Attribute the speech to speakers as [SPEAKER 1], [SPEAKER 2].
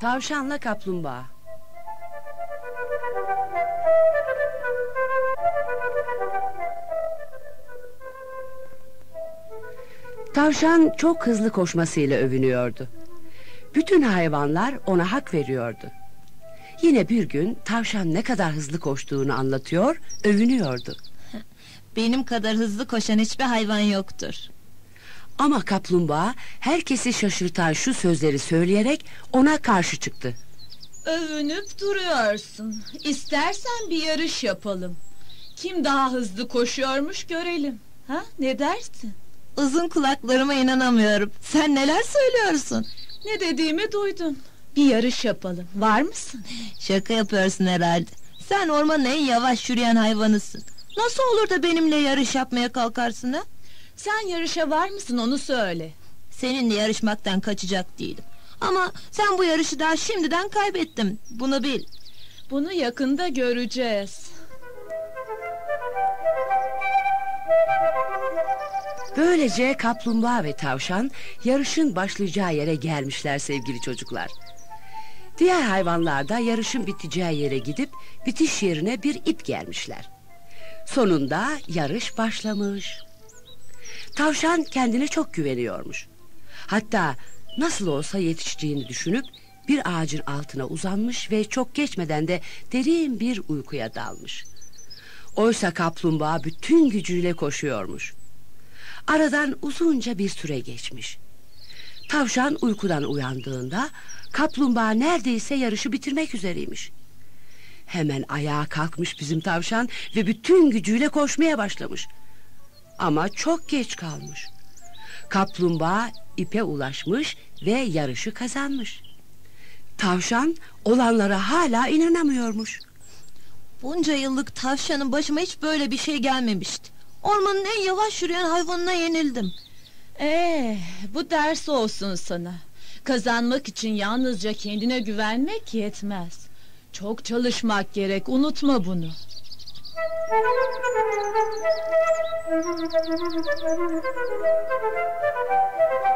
[SPEAKER 1] Tavşanla kaplumbağa. Tavşan çok hızlı koşmasıyla övünüyordu. Bütün hayvanlar ona hak veriyordu. Yine bir gün tavşan ne kadar hızlı koştuğunu anlatıyor, övünüyordu.
[SPEAKER 2] Benim kadar hızlı koşan hiçbir hayvan yoktur.
[SPEAKER 1] Ama kaplumbağa herkesi şaşırtan şu sözleri söyleyerek ona karşı çıktı.
[SPEAKER 3] Övünüp duruyorsun. İstersen bir yarış yapalım. Kim daha hızlı koşuyormuş görelim. Ha ne dersin?
[SPEAKER 2] Uzun kulaklarıma inanamıyorum. Sen neler söylüyorsun?
[SPEAKER 3] Ne dediğimi duydun. Bir yarış yapalım. Var mısın?
[SPEAKER 2] Şaka yapıyorsun herhalde. Sen ormanın en yavaş yürüyen hayvanısın. Nasıl olur da benimle yarış yapmaya kalkarsın ha?
[SPEAKER 3] Sen yarışa var mısın onu söyle.
[SPEAKER 2] Seninle yarışmaktan kaçacak değilim. Ama sen bu yarışı daha şimdiden kaybettim. Bunu bil.
[SPEAKER 3] Bunu yakında göreceğiz.
[SPEAKER 1] Böylece kaplumbağa ve tavşan yarışın başlayacağı yere gelmişler sevgili çocuklar. Diğer hayvanlar da yarışın biteceği yere gidip bitiş yerine bir ip gelmişler. Sonunda yarış başlamış. Tavşan kendine çok güveniyormuş. Hatta nasıl olsa yetişeceğini düşünüp bir ağacın altına uzanmış ve çok geçmeden de derin bir uykuya dalmış. Oysa kaplumbağa bütün gücüyle koşuyormuş. Aradan uzunca bir süre geçmiş. Tavşan uykudan uyandığında kaplumbağa neredeyse yarışı bitirmek üzereymiş. Hemen ayağa kalkmış bizim tavşan ve bütün gücüyle koşmaya başlamış. Ama çok geç kalmış. Kaplumbağa ipe ulaşmış ve yarışı kazanmış. Tavşan olanlara hala inanamıyormuş.
[SPEAKER 2] Bunca yıllık tavşanın başıma hiç böyle bir şey gelmemişti. Ormanın en yavaş yürüyen hayvanına yenildim.
[SPEAKER 3] Ee, bu ders olsun sana. Kazanmak için yalnızca kendine güvenmek yetmez. Çok çalışmak gerek, unutma bunu. Thank you.